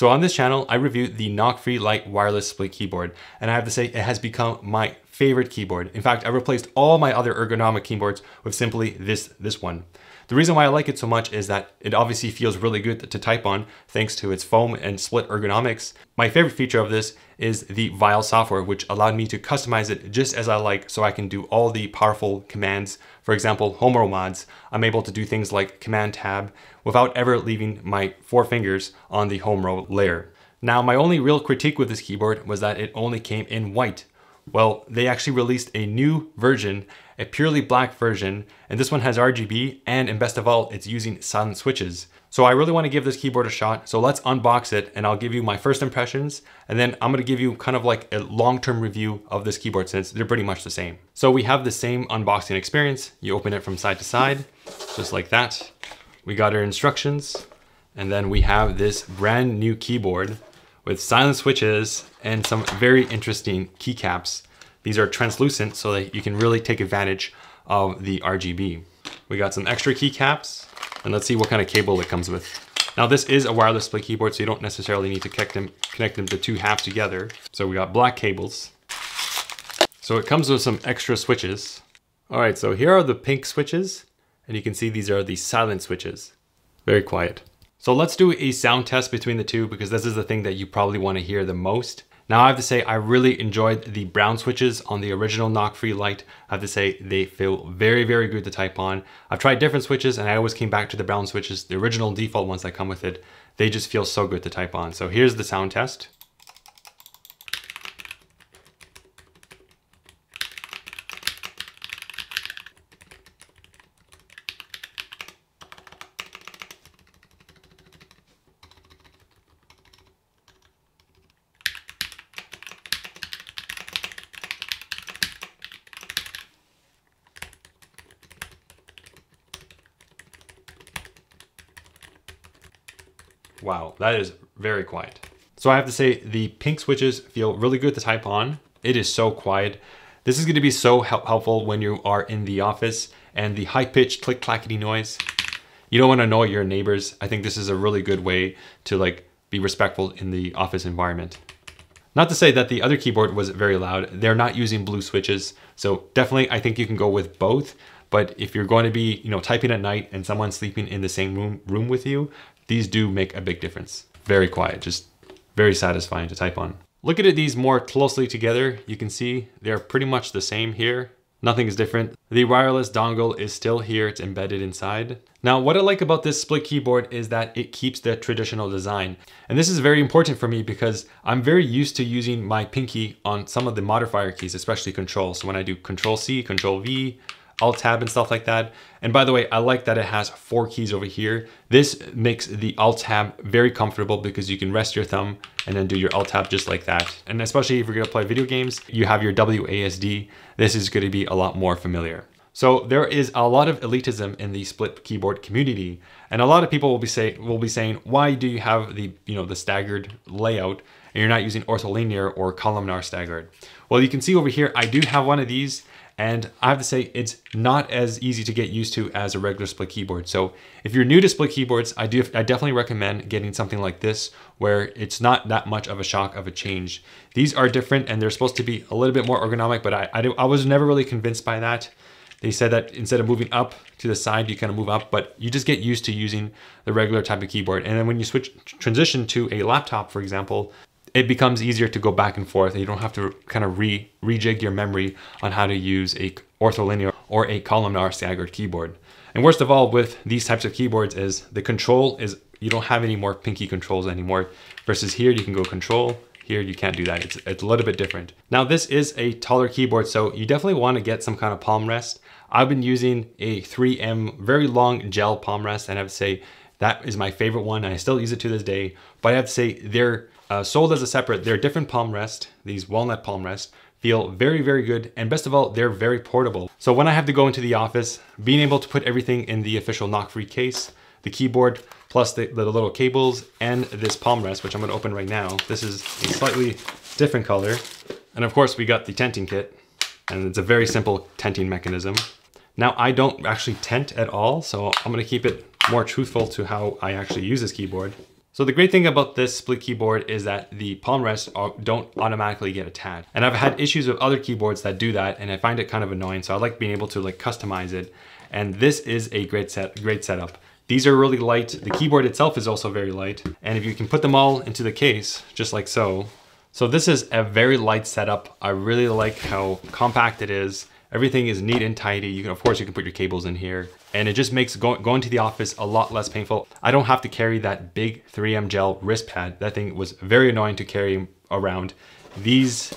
So on this channel, I review the NocFree Lite wireless split keyboard, and I have to say it has become my favorite keyboard. In fact, I replaced all my other ergonomic keyboards with simply this, this one. The reason why I like it so much is that it obviously feels really good to type on thanks to its foam and split ergonomics. My favorite feature of this is the Vial software, which allowed me to customize it just as I like so I can do all the powerful commands. For example, home row mods, I'm able to do things like command tab without ever leaving my four fingers on the home row layer. Now, my only real critique with this keyboard was that it only came in white. Well, they actually released a new version, a purely black version, and this one has RGB, and in best of all, it's using silent switches. So I really want to give this keyboard a shot, so let's unbox it, and I'll give you my first impressions, and then I'm going to give you kind of like a long-term review of this keyboard since they're pretty much the same. So we have the same unboxing experience. You open it from side to side, just like that. We got our instructions, and then we have this brand new keyboard with silent switches and some very interesting keycaps. These are translucent so that you can really take advantage of the RGB. We got some extra keycaps and let's see what kind of cable it comes with. Now this is a wireless split keyboard so you don't necessarily need to connect them, connect them to two halves together. So we got black cables. So it comes with some extra switches. All right, so here are the pink switches and you can see these are the silent switches. Very quiet. So let's do a sound test between the two because this is the thing that you probably want to hear the most. Now I have to say I really enjoyed the brown switches on the original NocFree Lite. I have to say they feel very, very good to type on. I've tried different switches and I always came back to the brown switches, the original default ones that come with it. They just feel so good to type on. So here's the sound test. Wow, that is very quiet. So I have to say the pink switches feel really good to type on. It is so quiet. This is gonna be so helpful when you are in the office and the high pitched click clackety noise. You don't wanna annoy your neighbors. I think this is a really good way to like be respectful in the office environment. Not to say that the other keyboard was very loud. They're not using blue switches. So definitely I think you can go with both. But if you're going to be, you know, typing at night and someone's sleeping in the same room, room with you, these do make a big difference. Very quiet, just very satisfying to type on. Looking at these more closely together, you can see they're pretty much the same here. Nothing is different. The wireless dongle is still here, it's embedded inside. Now, what I like about this split keyboard is that it keeps the traditional design. And this is very important for me because I'm very used to using my pinky on some of the modifier keys, especially control. So when I do control C, control V, alt tab and stuff like that. And by the way, I like that it has four keys over here. This makes the alt tab very comfortable because you can rest your thumb and then do your alt tab just like that. And especially if you're gonna play video games, you have your WASD, this is gonna be a lot more familiar. So there is a lot of elitism in the split keyboard community, and a lot of people will be say will be saying, why do you have the you know the staggered layout and you're not using ortholinear or columnar staggered? Well, you can see over here, I do have one of these, and I have to say, it's not as easy to get used to as a regular split keyboard. So if you're new to split keyboards, I do I definitely recommend getting something like this where it's not that much of a shock of a change. These are different and they're supposed to be a little bit more ergonomic, but I, I, do, I was never really convinced by that. They said that instead of moving up to the side, you kind of move up, but you just get used to using the regular type of keyboard. And then when you switch transition to a laptop, for example, it becomes easier to go back and forth. And you don't have to kind of re rejig your memory on how to use a ortholinear or a columnar staggered keyboard. And worst of all with these types of keyboards is the control is you don't have any more pinky controls anymore versus here you can go control here you can't do that. It's, it's a little bit different. Now this is a taller keyboard so you definitely want to get some kind of palm rest. I've been using a 3m very long gel palm rest and i would say that is my favorite one and i still use it to this day but i have to say they're uh, sold as a separate, they're different palm rest, these walnut palm rest, feel very, very good. And best of all, they're very portable. So when I have to go into the office, being able to put everything in the official NocFree case, the keyboard, plus the, the, little cables and this palm rest, which I'm gonna open right now. This is a slightly different color. And of course we got the tenting kit and it's a very simple tenting mechanism. Now I don't actually tent at all, so I'm gonna keep it more truthful to how I actually use this keyboard. So the great thing about this split keyboard is that the palm rests don't automatically get attached. And I've had issues with other keyboards that do that and I find it kind of annoying. So I like being able to like customize it. And this is a great set, great setup. These are really light. The keyboard itself is also very light. And if you can put them all into the case, just like so. So this is a very light setup. I really like how compact it is. Everything is neat and tidy. You can, of course, you can put your cables in here and it just makes go going to the office a lot less painful. I don't have to carry that big 3M gel wrist pad. That thing was very annoying to carry around. These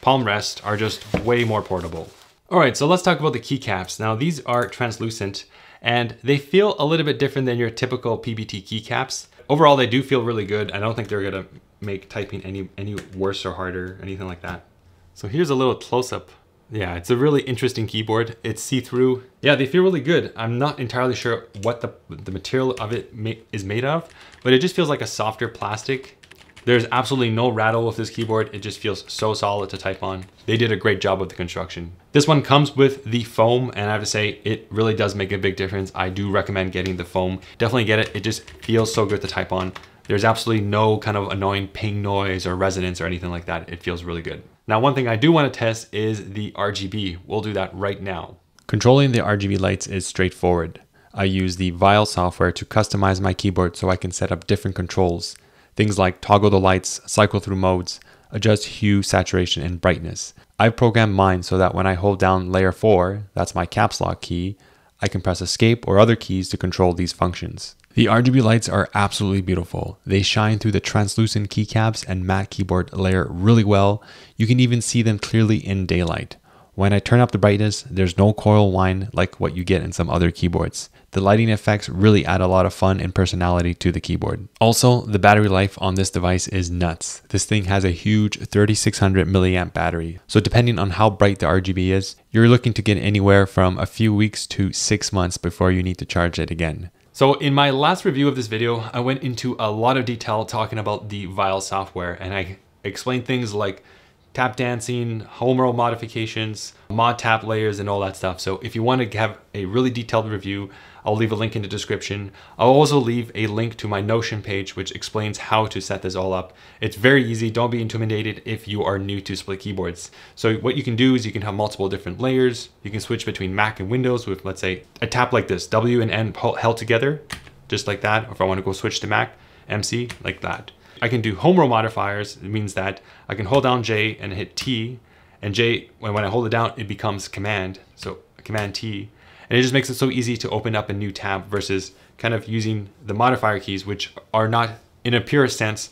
palm rests are just way more portable. All right, so let's talk about the keycaps. Now these are translucent and they feel a little bit different than your typical PBT keycaps. Overall, they do feel really good. I don't think they're gonna make typing any, any worse or harder, anything like that. So here's a little close-up yeah, it's a really interesting keyboard. It's see-through. Yeah, they feel really good. I'm not entirely sure what the, the material of it ma is made of, but it just feels like a softer plastic. There's absolutely no rattle with this keyboard. It just feels so solid to type on. They did a great job with the construction. This one comes with the foam, and I have to say, it really does make a big difference. I do recommend getting the foam. Definitely get it. It just feels so good to type on. There's absolutely no kind of annoying ping noise or resonance or anything like that. It feels really good. Now, one thing I do want to test is the RGB. We'll do that right now. Controlling the RGB lights is straightforward. I use the Vial software to customize my keyboard so I can set up different controls. Things like toggle the lights, cycle through modes, adjust hue, saturation, and brightness. I've programmed mine so that when I hold down layer 4, that's my caps lock key, I can press escape or other keys to control these functions. The RGB lights are absolutely beautiful. They shine through the translucent keycaps and matte keyboard layer really well. You can even see them clearly in daylight. When I turn up the brightness, there's no coil whine like what you get in some other keyboards. The lighting effects really add a lot of fun and personality to the keyboard. Also, the battery life on this device is nuts. This thing has a huge 3600 milliamp battery. So depending on how bright the RGB is, you're looking to get anywhere from a few weeks to six months before you need to charge it again. So in my last review of this video, I went into a lot of detail talking about the Vial software and I explained things like tap dancing, home row modifications, mod tap layers and all that stuff. So if you want to have a really detailed review, I'll leave a link in the description. I'll also leave a link to my Notion page, which explains how to set this all up. It's very easy. Don't be intimidated if you are new to split keyboards. So what you can do is you can have multiple different layers. You can switch between Mac and Windows with, let's say, a tap like this, W and N held together, just like that. Or if I want to go switch to Mac, MC, like that. I can do home row modifiers. It means that I can hold down J and hit T, and J, when, when I hold it down, it becomes Command. So Command T. And it just makes it so easy to open up a new tab versus kind of using the modifier keys, which are not, in a pure sense,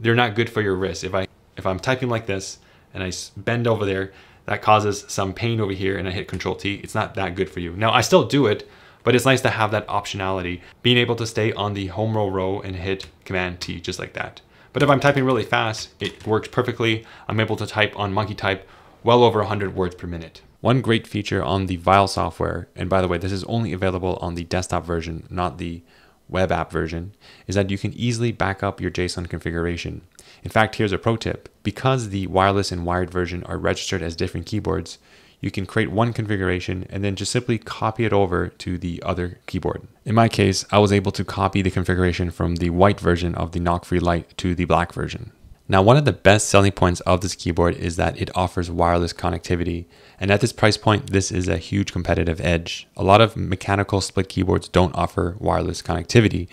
they're not good for your wrist. If, I, if I'm typing like this and I bend over there, that causes some pain over here and I hit Control T, it's not that good for you. Now I still do it, but it's nice to have that optionality, being able to stay on the home row row and hit Command T just like that. But if I'm typing really fast, it works perfectly. I'm able to type on Monkeytype well over 100 words per minute. One great feature on the Vial software, and by the way, this is only available on the desktop version, not the web app version, is that you can easily back up your JSON configuration. In fact, here's a pro tip. Because the wireless and wired version are registered as different keyboards, you can create one configuration and then just simply copy it over to the other keyboard. In my case, I was able to copy the configuration from the white version of the NocFree Lite to the black version. Now, one of the best selling points of this keyboard is that it offers wireless connectivity. And at this price point, this is a huge competitive edge. A lot of mechanical split keyboards don't offer wireless connectivity.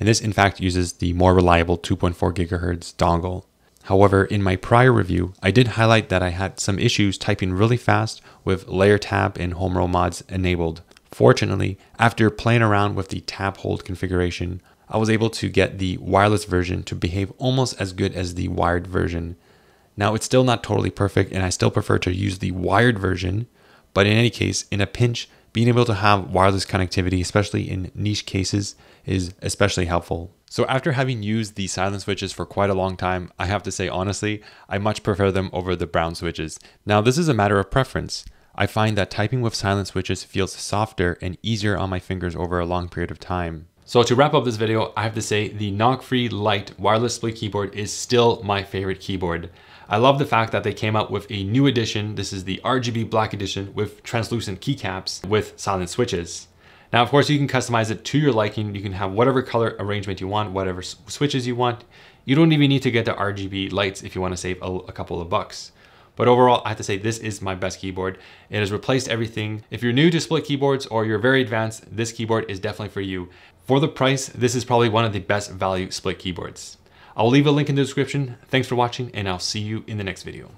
And this in fact uses the more reliable 2.4 gigahertz dongle. However, in my prior review, I did highlight that I had some issues typing really fast with layer tap and home row mods enabled. Fortunately, after playing around with the tap hold configuration, I was able to get the wireless version to behave almost as good as the wired version. Now it's still not totally perfect and I still prefer to use the wired version, but in any case, in a pinch, being able to have wireless connectivity, especially in niche cases, is especially helpful. So after having used the silent switches for quite a long time, I have to say honestly, I much prefer them over the brown switches. Now this is a matter of preference. I find that typing with silent switches feels softer and easier on my fingers over a long period of time. So to wrap up this video, I have to say the NocFree Lite wireless split keyboard is still my favorite keyboard. I love the fact that they came out with a new edition. This is the RGB black edition with translucent keycaps with silent switches. Now, of course, you can customize it to your liking. You can have whatever color arrangement you want, whatever switches you want. You don't even need to get the RGB lights if you want to save a, a couple of bucks. But overall, I have to say this is my best keyboard. It has replaced everything. If you're new to split keyboards or you're very advanced, this keyboard is definitely for you. For the price, this is probably one of the best value split keyboards. I'll leave a link in the description. Thanks for watching and I'll see you in the next video.